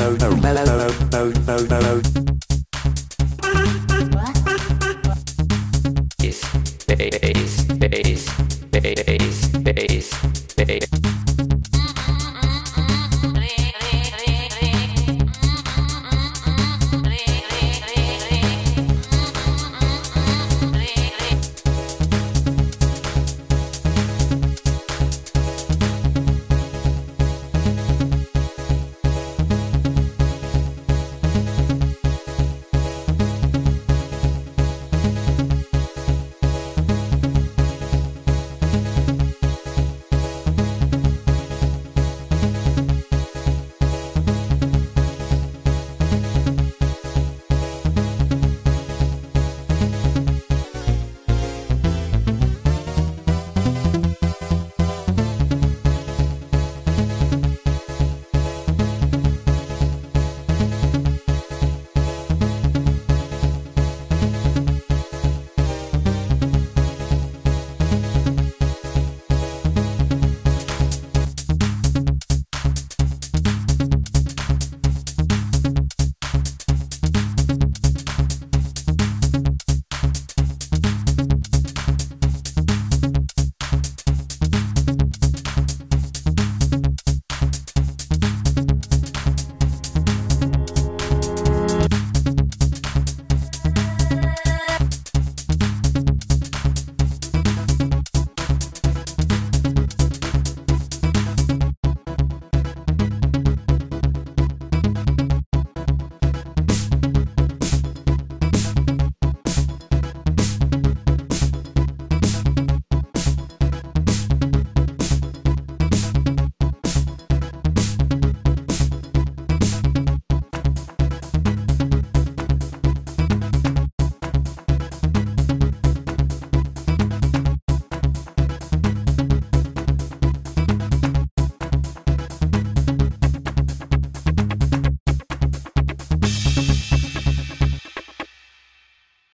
no, no, no,